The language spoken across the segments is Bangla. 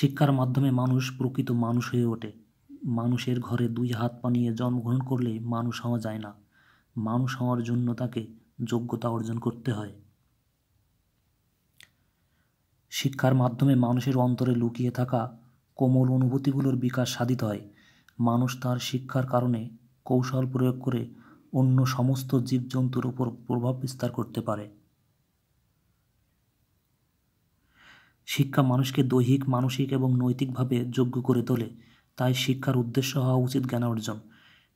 শিক্ষার মাধ্যমে মানুষ প্রকৃত মানুষ হয়ে ওঠে। মানুষের ঘরে দুই হাত পানিয়ে জন্মগ্রহণ করলে মানুষ হওয়া যায় না। মানুষ হওয়ার জন্য তাকে যোগ্যতা অর্জন করতে হয়। শিক্ষার মাধ্যমে মানুষের অন্তরে লুকিয়ে থাকা কোমল অনুভূতিগুলোর বিকাশ সাধিত হয়। মানুষ তার শিক্ষার কারণে কৌশল প্রয়োগ করে অন্য সমস্ত জীবজন্তুর উপর প্রভাব বিস্তার করতে পারে। শিক্ষা মানুষকে দৈহিক, মানসিক এবং নৈতিকভাবে যোগ্য করে তোলে। তাই শিক্ষার উদ্দেশ্য হওয়া উচিত জ্ঞান অর্জন।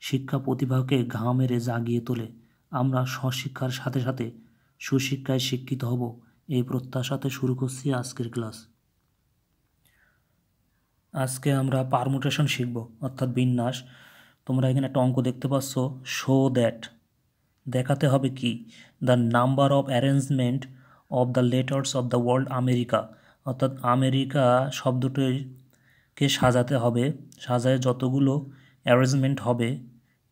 শিক্ষা প্রতিভাকে ঘা মেরে জাগিয়ে তোলে। আমরা স্বশিক্ষার সাথে সাথে সুশিক্ষায় শিক্ষিত হব। এই প্রত্যাশাতে শুরু করছি আজকের ক্লাস। আজকে আমরা পারমুটেশন শিখব, অর্থাৎ বিন্যাস। তোমরা এখানে একটা অঙ্ক দেখতে পাচ্ছ শো দ্যাট দেখাতে হবে কি? The number of arrangement of the letters of the word America অর্থাৎ আমেরিকা শব্দটিকে সাজাতে হবে, সাজায় যতগুলো অ্যারেঞ্জমেন্ট হবে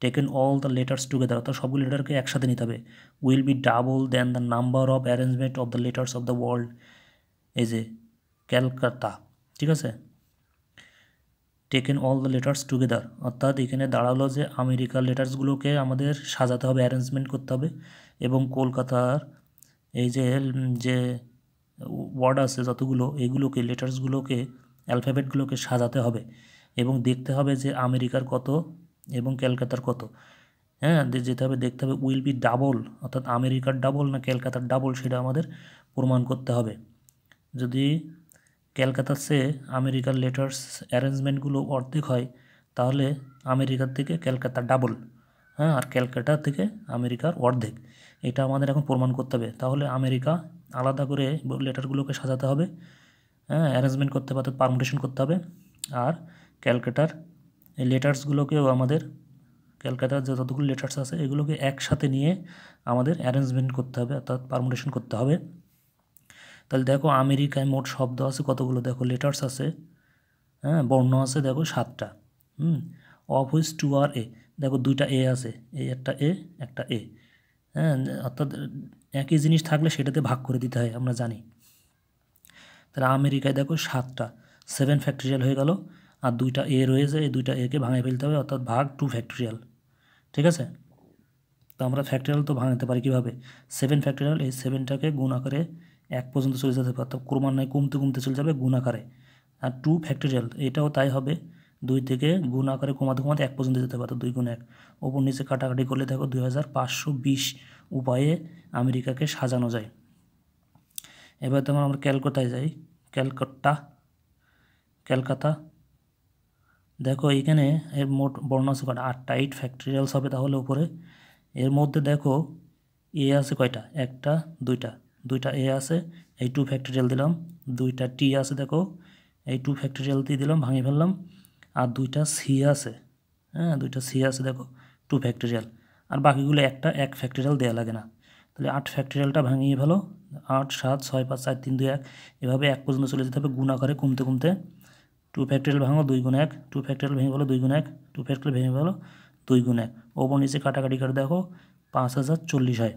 taken all the letters together অর্থাৎ সবগুলো লেটারকে একসাথে নিতে হবে। Will be double then the number of arrangement of the letters of the word এই যে ক্যালকাতা ঠিক আছে? Taken all the letters together অর্থাৎ এখানে দাঁড়াল যে আমেরিকার লেটার্সগুলোকে আমাদের সাজাতে হবে অ্যারেঞ্জমেন্ট করতে হবে, এবং কলকাতার এই যে যে ওয়ার্ড আছে যতগুলো, এগুলোকে, লেটার্সগুলোকে, অ্যালফাবেটগুলোকে সাজাতে হবে এবং দেখতে হবে যে আমেরিকার কত এবং ক্যালকাতার কত। হ্যাঁ যেতে হবে, দেখতে হবে উইল বি ডাবল, অর্থাৎ আমেরিকার ডাবল না ক্যালকাতার ডাবল সেটা আমাদের প্রমাণ করতে হবে। যদি ক্যালকাতার চেয়ে আমেরিকার লেটার্স অ্যারেঞ্জমেন্টগুলো অর্ধেক হয়, তাহলে আমেরিকার থেকে ক্যালকাতা ডাবল। হ্যাঁ আর ক্যালকাটা থেকে আমেরিকার অর্ধেক। এটা আমাদের এখন প্রমাণ করতে হবে। তাহলে আমেরিকা আলাদা করে লেটারগুলোকে সাজাতে হবে। হ্যাঁ অ্যারেঞ্জমেন্ট করতে হবে, অর্থাৎ পারমুটেশন করতে হবে। আর ক্যালকাটার এই লেটার্সগুলোকেও আমাদের ক্যালকাতার যে যতগুলো লেটার্স আছে, এগুলোকে একসাথে নিয়ে আমাদের অ্যারেঞ্জমেন্ট করতে হবে, অর্থাৎ পারমুটেশন করতে হবে। তাহলে দেখো আমেরিকায় মোট শব্দ আছে কতগুলো? দেখো লেটার্স আছে হ্যাঁ বর্ণ আছে দেখো সাতটা। হুম অফ হুইস টু আর এ দেখো দুইটা এ আছে এই একটা এ একটা এ হ্যাঁ অর্থাৎ একই জিনিস থাকলে সেটাতে ভাগ করে দিতে হয়, আমরা জানি। তাহলে আমেরিকায় দেখো সাতটা সেভেন ফ্যাক্টরিয়াল হয়ে গেল, আর দুইটা এ রয়েছে, এই দুইটা একে ভাঙায় ফেলতে হবে, অর্থাৎ ভাগ টু ফ্যাক্টরিয়াল ঠিক আছে? তো আমরা ফ্যাক্টরিয়াল তো ভাঙাতে পারি কীভাবে? সেভেন ফ্যাক্টরিয়াল এই সেভেনটাকে গুণ আকারে এক পর্যন্ত চলে যেতে পারত ক্রমান্বয়ে কমতে কমতে চলে যাবে গুণ আকারে। আর টু ফ্যাক্টরিয়াল এটাও তাই হবে দুই থেকে গুণ আকারে কমাতে কমাতে এক পর্যন্ত যেতে পারতো, দুই গুণ এক। ওপর নিচে কাটাকাটি করলে দেখো দুই হাজার পাঁচশো বিশ উপায়ে আমেরিকাকে সাজানো যায়। এবার তোমার আমরা ক্যালকাতায় যাই। ক্যালকাটা, ক্যালকাতা। দেখো এখানে এর মোট বর্ণ আছে কয়টা? আটটা এইট ফ্যাক্টরিয়ালস হবে তাহলে উপরে। এর মধ্যে দেখো এ আছে কয়টা? একটা, দুইটা। দুইটা এ আছে, এই টু ফ্যাক্টরিয়াল দিলাম। দুইটা টি আছে দেখো, এই টু ফ্যাক্টরিয়াল দিয়ে দিলাম, ভাঙিয়ে ফেললাম। আর দুইটা সি আছে। হ্যাঁ দুইটা সি আছে, দেখো টু ফ্যাক্টরিয়াল আর বাকিগুলো একটা এক ফ্যাক্টরিয়াল দেওয়া লাগে না। তাহলে আট ফ্যাক্টরিয়ালটা ভাঙিয়ে ভালো আট, সাত, ছয়, পাঁচ, চার, তিন, দুই, এক। এভাবে এক পর্যন্ত চলে যেতে হবে, গুণ করে কমতে কমতে। টু ফ্যাক্টরিয়াল ভাঙো, দুই গুণ এক। টু ফ্যাক্টরিয়াল ভেঙে ফেলো, দুই গুণ এক। টু ফ্যাক্টরিয়াল ভেঙে ভালো দুই গুণ এক। ওপর নিচে কাটাকাটি করে দেখো, পাঁচ হাজার চল্লিশ হয়।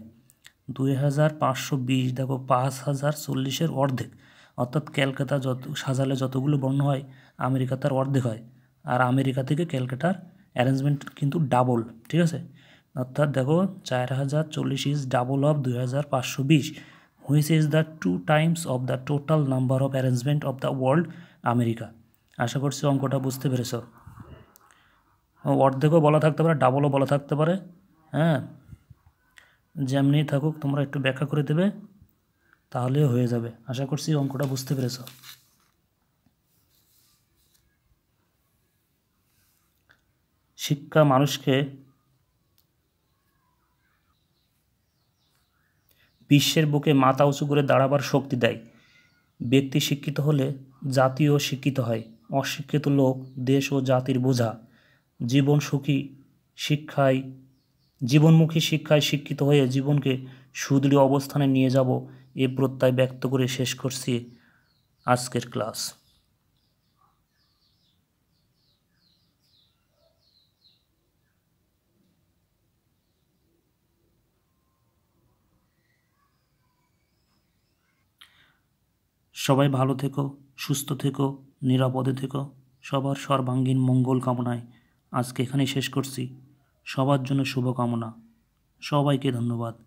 দুই হাজার পাঁচশো বিশ, দেখো, পাঁচ হাজার চল্লিশের অর্ধেক। অর্থাৎ ক্যালকাতা যত, সাজালে যতগুলো বর্ণ হয় আমেরিকা তার অর্ধেক হয়। আর আমেরিকা থেকে ক্যালকাটার অ্যারেঞ্জমেন্ট কিন্তু ডাবল, ঠিক আছে? অর্থাৎ দেখো, চার হাজার চল্লিশ ইজ ডাবল অফ দুই হাজার পাঁচশো বিশ which is the two times of the total number of arrangement of the word America. আশা করছি অঙ্কটা বুঝতে পেরেছ। অর্ধেকও বলা থাকতে পারে, ডাবলও বলা থাকতে পারে হ্যাঁ? যেমনি থাকুক, তোমরা একটু ব্যাখ্যা করে দেবে, তাহলে হয়ে যাবে। আশা করছি অঙ্কটা বুঝতে পেরেছ। শিক্ষা মানুষকে বিশ্বের বুকে মাথা উঁচু করে দাঁড়াবার শক্তি দেয়। ব্যক্তি শিক্ষিত হলে জাতিও শিক্ষিত হয়। অশিক্ষিত লোক দেশ ও জাতির বোঝা। জীবন সুখী শিক্ষায়, জীবনমুখী শিক্ষায় শিক্ষিত হয়ে জীবনকে সুদৃঢ় অবস্থানে নিয়ে যাব এ প্রত্যয় ব্যক্ত করে শেষ করছি আজকের ক্লাস। সবাই ভালো থেকো, সুস্থ থেকো, নিরাপদে থেকো। সবার সর্বাঙ্গীন মঙ্গল কামনায় আজকে এখানে শেষ করছি। সবার জন্য শুভকামনা। সবাইকে ধন্যবাদ।